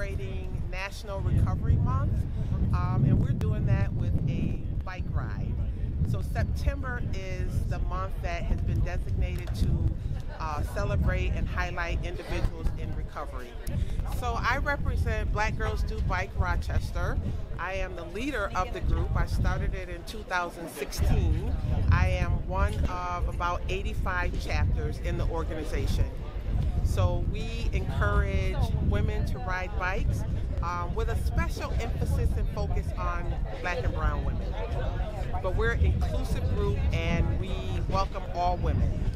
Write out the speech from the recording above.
celebrating National Recovery Month, um, and we're doing that with a bike ride. So September is the month that has been designated to uh, celebrate and highlight individuals in recovery. So I represent Black Girls Do Bike Rochester. I am the leader of the group. I started it in 2016. I am one of about 85 chapters in the organization. So we encourage women to ride bikes um, with a special emphasis and focus on black and brown women. But we're an inclusive group and we welcome all women.